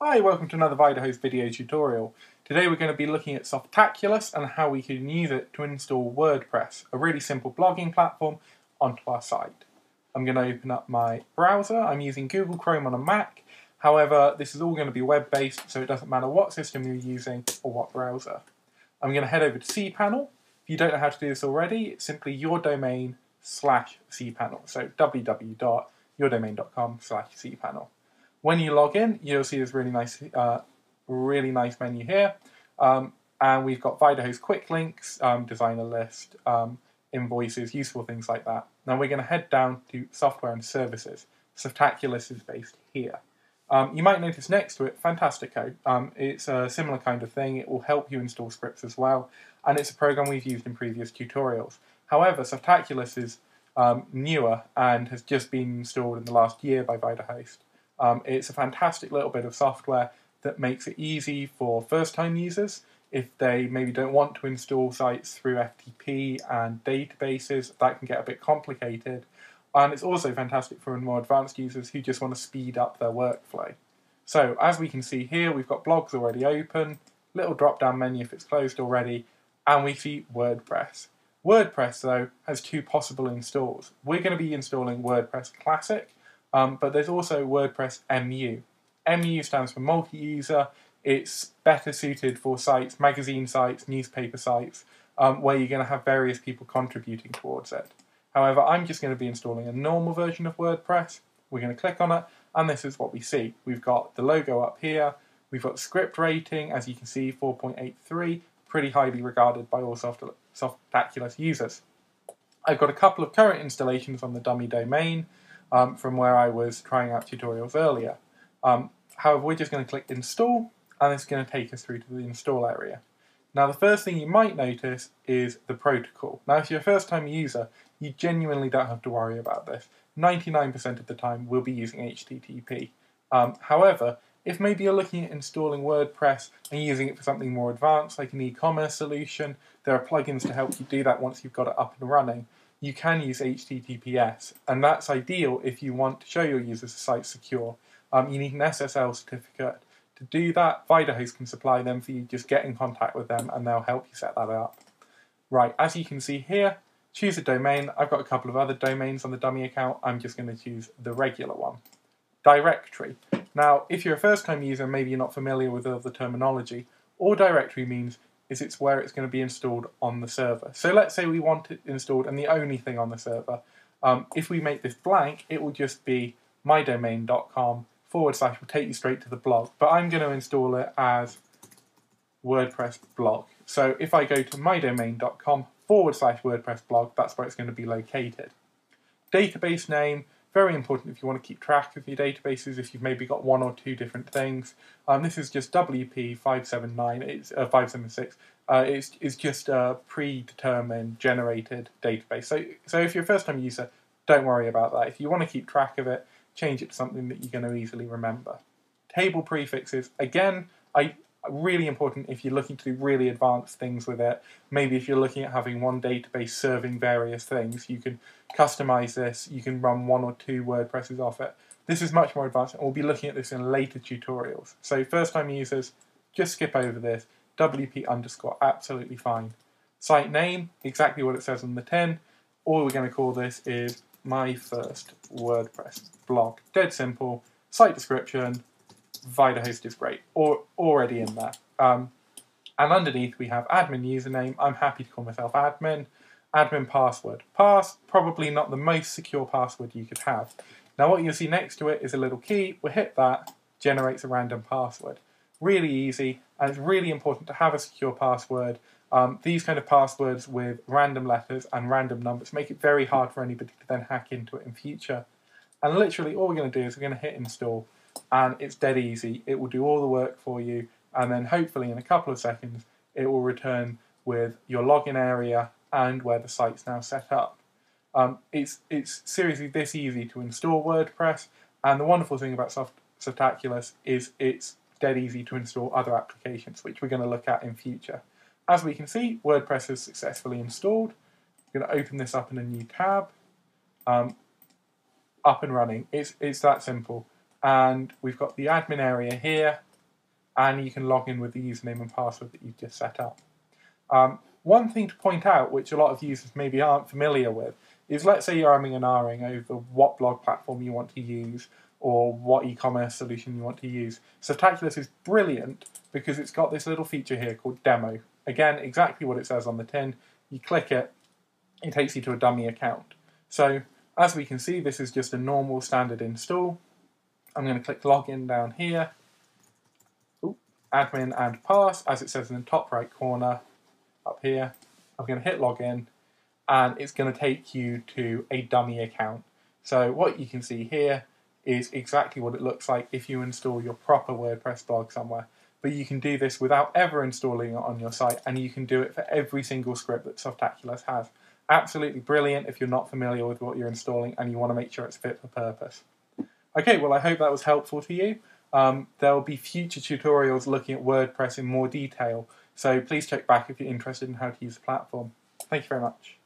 Hi, welcome to another VidaHost video tutorial. Today we're going to be looking at Softaculous and how we can use it to install WordPress, a really simple blogging platform, onto our site. I'm going to open up my browser. I'm using Google Chrome on a Mac. However, this is all going to be web-based, so it doesn't matter what system you're using or what browser. I'm going to head over to cPanel. If you don't know how to do this already, it's simply your domain slash cPanel. So www.yourdomain.com slash cPanel. When you log in, you'll see this really nice, uh, really nice menu here. Um, and we've got VidaHost quick links, um, designer list, um, invoices, useful things like that. Now we're going to head down to software and services. Softaculous is based here. Um, you might notice next to it Fantastico. Um, it's a similar kind of thing. It will help you install scripts as well, and it's a program we've used in previous tutorials. However, Softaculous is um, newer and has just been installed in the last year by VidaHost. Um, it's a fantastic little bit of software that makes it easy for first-time users if they maybe don't want to install sites through FTP and databases, that can get a bit complicated. And it's also fantastic for more advanced users who just want to speed up their workflow. So as we can see here, we've got blogs already open, little drop-down menu if it's closed already, and we see WordPress. WordPress, though, has two possible installs. We're going to be installing WordPress Classic, um, but there's also WordPress MU. MU stands for multi-user. It's better suited for sites, magazine sites, newspaper sites, um, where you're going to have various people contributing towards it. However, I'm just going to be installing a normal version of WordPress. We're going to click on it, and this is what we see. We've got the logo up here. We've got script rating, as you can see, 4.83, pretty highly regarded by all soft Softaculous users. I've got a couple of current installations on the dummy domain um, from where I was trying out tutorials earlier. Um, however, we're just going to click install and it's going to take us through to the install area. Now the first thing you might notice is the protocol. Now if you're a first time user, you genuinely don't have to worry about this. 99% of the time we'll be using HTTP. Um, however, if maybe you're looking at installing WordPress and using it for something more advanced, like an e-commerce solution, there are plugins to help you do that once you've got it up and running you can use HTTPS, and that's ideal if you want to show your users the site secure. Um, you need an SSL certificate. To do that, VidaHost can supply them for you. Just get in contact with them and they'll help you set that up. Right, as you can see here, choose a domain. I've got a couple of other domains on the dummy account. I'm just going to choose the regular one. Directory. Now, if you're a first-time user, maybe you're not familiar with all the terminology, all directory means is it's where it's going to be installed on the server. So let's say we want it installed and the only thing on the server. Um, if we make this blank, it will just be mydomain.com forward slash will take you straight to the blog. But I'm going to install it as WordPress blog. So if I go to mydomain.com forward slash WordPress blog, that's where it's going to be located. Database name, very important if you want to keep track of your databases, if you've maybe got one or two different things. Um, this is just WP579, it's uh, 576. Uh, it's, it's just a predetermined generated database. So, so if you're a first-time user, don't worry about that. If you want to keep track of it, change it to something that you're going to easily remember. Table prefixes, again, I, really important if you're looking to do really advanced things with it. Maybe if you're looking at having one database serving various things, you can customize this, you can run one or two WordPresses off it. This is much more advanced, and we'll be looking at this in later tutorials. So first time users, just skip over this. WP underscore, absolutely fine. Site name, exactly what it says on the tin. All we're going to call this is my first WordPress blog. Dead simple. Site description, VidaHost is great, or already in there. Um, and underneath we have admin username. I'm happy to call myself admin. Admin password. Pass, probably not the most secure password you could have. Now what you'll see next to it is a little key. We hit that, generates a random password. Really easy, and it's really important to have a secure password. Um, these kind of passwords with random letters and random numbers make it very hard for anybody to then hack into it in future. And literally all we're going to do is we're going to hit install and it's dead easy. It will do all the work for you, and then hopefully in a couple of seconds, it will return with your login area and where the site's now set up. Um, it's, it's seriously this easy to install WordPress, and the wonderful thing about Soft, is it's dead easy to install other applications, which we're going to look at in future. As we can see, WordPress is successfully installed. I'm going to open this up in a new tab. Um, up and running. It's, it's that simple and we've got the admin area here and you can log in with the username and password that you've just set up. Um, one thing to point out, which a lot of users maybe aren't familiar with, is let's say you're umming and ahhing over what blog platform you want to use or what e-commerce solution you want to use. Softaculous is brilliant because it's got this little feature here called demo. Again, exactly what it says on the tin. You click it, it takes you to a dummy account. So as we can see, this is just a normal standard install. I'm going to click login down here. Ooh, admin and pass, as it says in the top right corner up here. I'm going to hit login and it's going to take you to a dummy account. So what you can see here is exactly what it looks like if you install your proper WordPress blog somewhere. But you can do this without ever installing it on your site, and you can do it for every single script that Softaculous has. Absolutely brilliant if you're not familiar with what you're installing and you want to make sure it's fit for purpose. Okay, well, I hope that was helpful to you. Um, there will be future tutorials looking at WordPress in more detail, so please check back if you're interested in how to use the platform. Thank you very much.